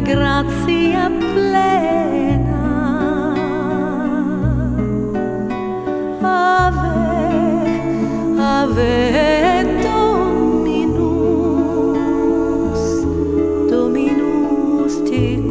gratia grazia plena. Ave ave dominus dominus Tecum